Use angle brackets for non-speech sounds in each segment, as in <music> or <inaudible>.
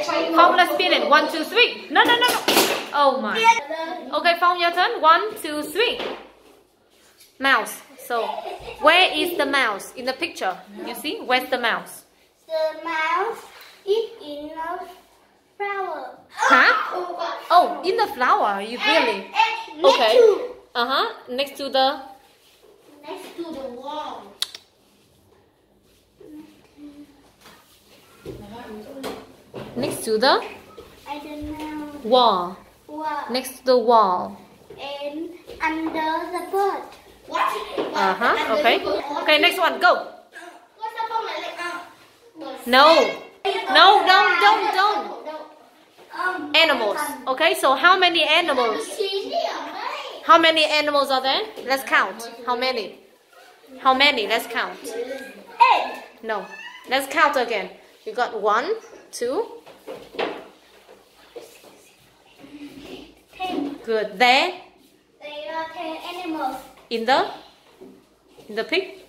Phong, let's spin it. One, two, three. No, no, no, no. Oh my. Okay, Phong, your turn. One, two, three. Mouse. So, where is the mouse in the picture? You see? Where's the mouse? The mouse is in the flower. Huh? <gasps> Oh, in the flower. You really? And Okay. Uh huh. Next to the. next to the wall. Next to the I don't know. wall. Wall. Next to the wall. And under the bird. What? Uh huh. Okay. Okay. Next one. Go. What's the phone like? No. No. Don't. Don't. Don't. Um, Animals. Okay. So how many animals? How many animals are there? Let's count. How many? How many? Let's count. Eight. No. Let's count again. You got one, two. Good. There There are ten animals in the in the pic.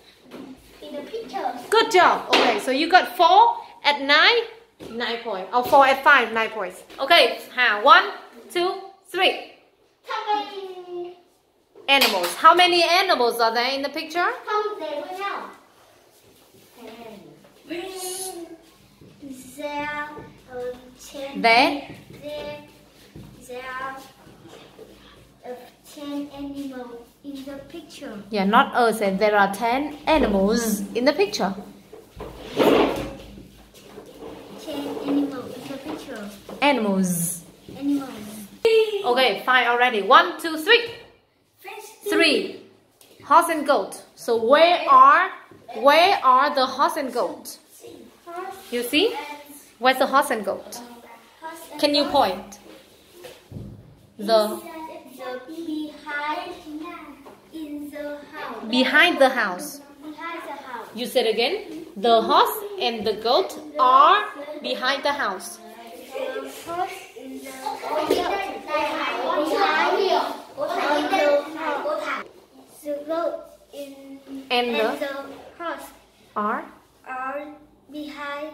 in the picture. Good job. Okay. So you got four at nine. Nine points. Or Oh, four at five. Nine points. Okay. Hà. One, two, three. How many? Animals. How many animals are there in the picture? Để với nhau. There. There. There, in the picture. Yeah, not us. And there are ten animals in the picture. Ten animals in the picture. Animals. Animals. Okay, fine already. One, two, three. Three. Horse and goat. So where are where are the horse and goat? You see? Where's the horse and goat? Uh, Can you point? The behind in the house. behind the house. Behind the house. You said again. The horse and the goat are behind the house. The horse in the house. The goat in And the horse are are behind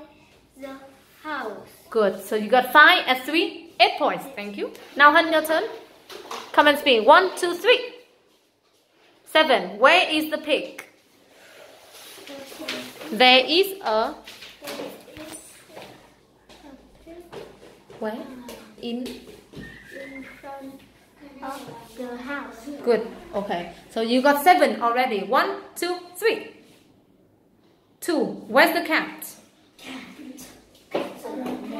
the house. good. So you got five and three, eight points. Thank you. Now Hân, your turn. Come and speak. One, two, three. Seven. Where is the pig? There is a where? In in front of the house. good. Okay. So you got seven already. One, two, three. Two. Where's the cat?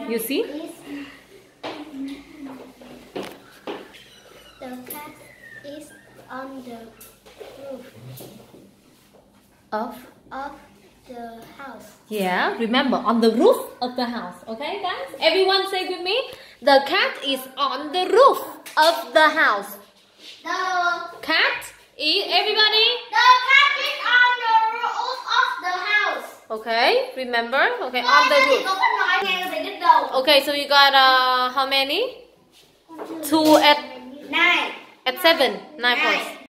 You see? The cat is on the roof Of of the house. Yeah, remember on the roof of the house. Okay, guys? Everyone say with me. The cat is on the roof of the house. The Cat is everybody. the cat is on the roof of the house. Okay, remember? Okay, on the roof. Có có nói nghe phải đứt đầu. Okay, so you got uh how many? Two at Nine. At seven, nine points.